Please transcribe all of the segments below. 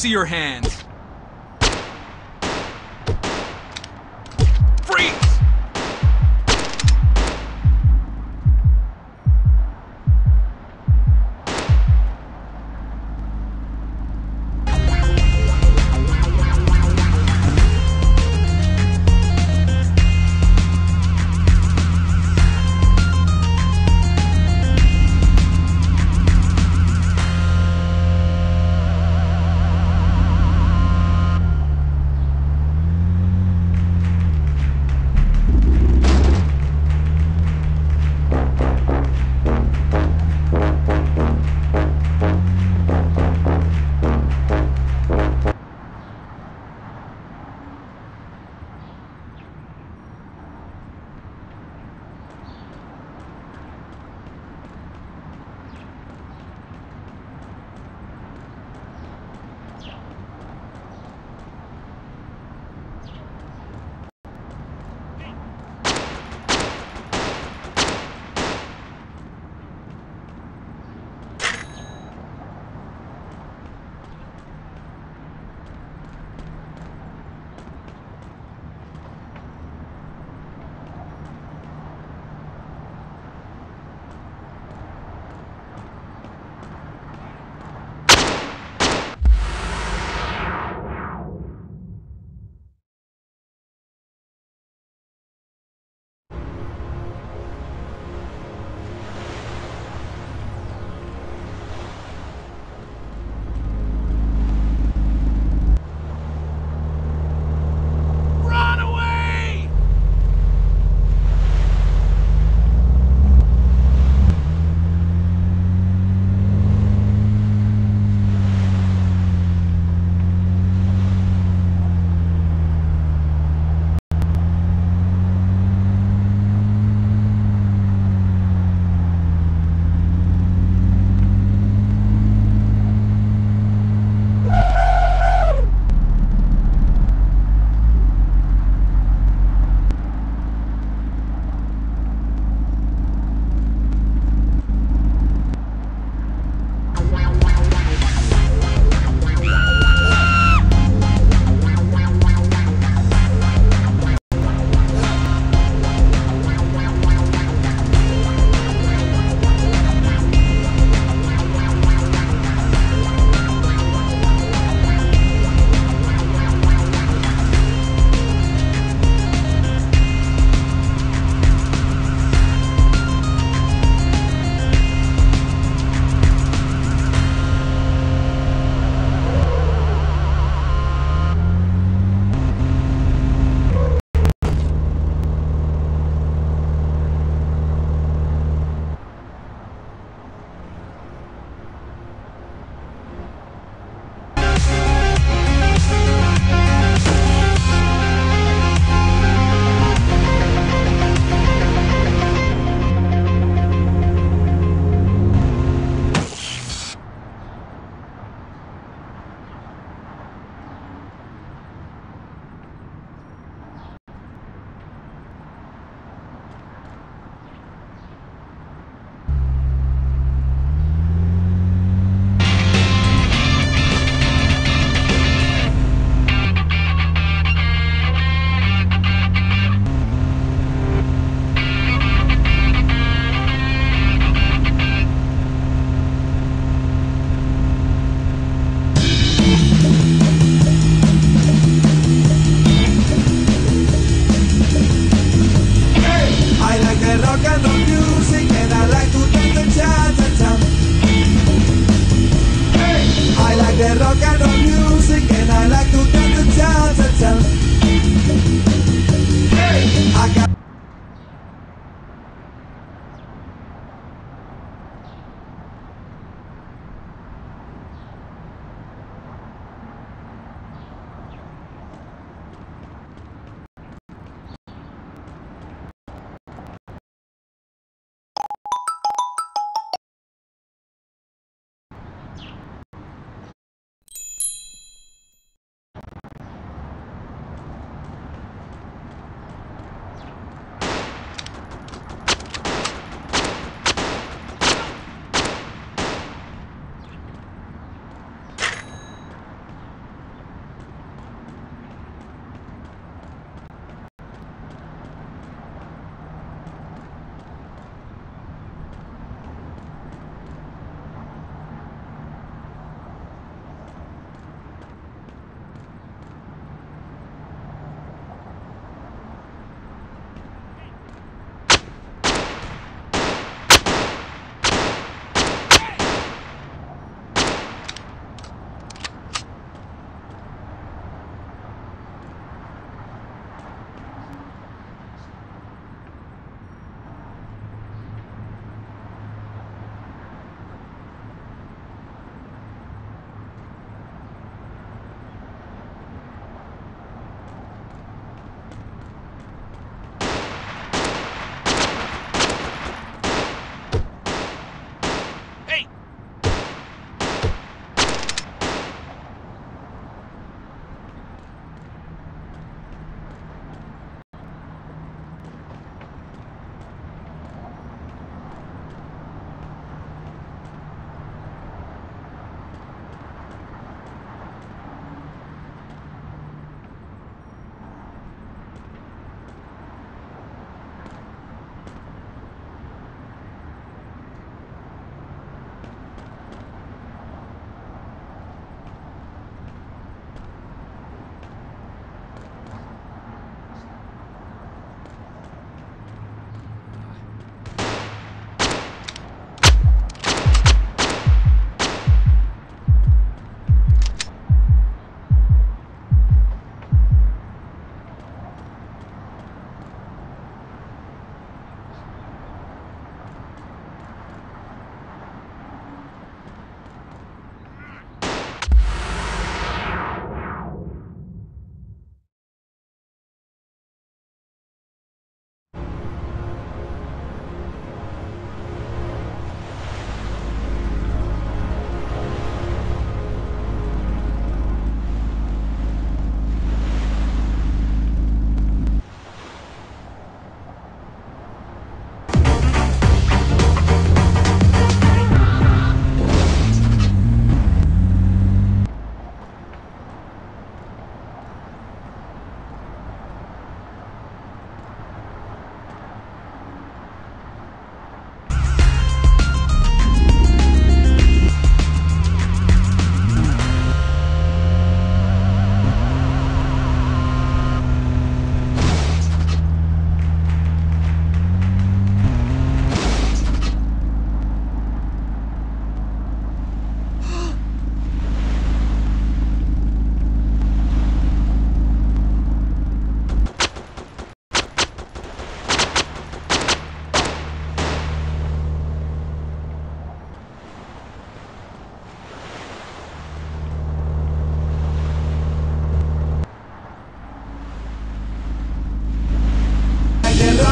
see your hands.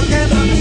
que